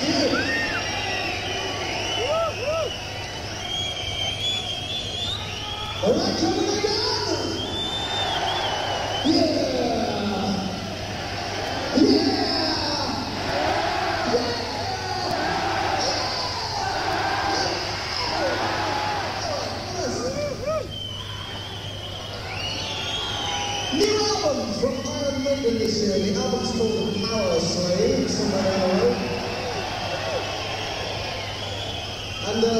All right, come. Yeah. Yeah. from Iron Maiden this year. The album's called The Powerslave, somewhere. And uh,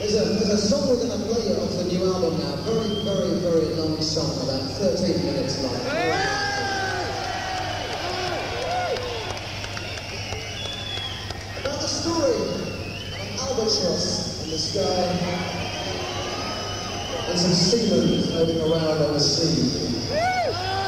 there's, a, there's a song we're going to play off the new album now. Very, very, very long song, about 13 minutes long. About the story of albatross in the sky and some seamen floating around on the sea.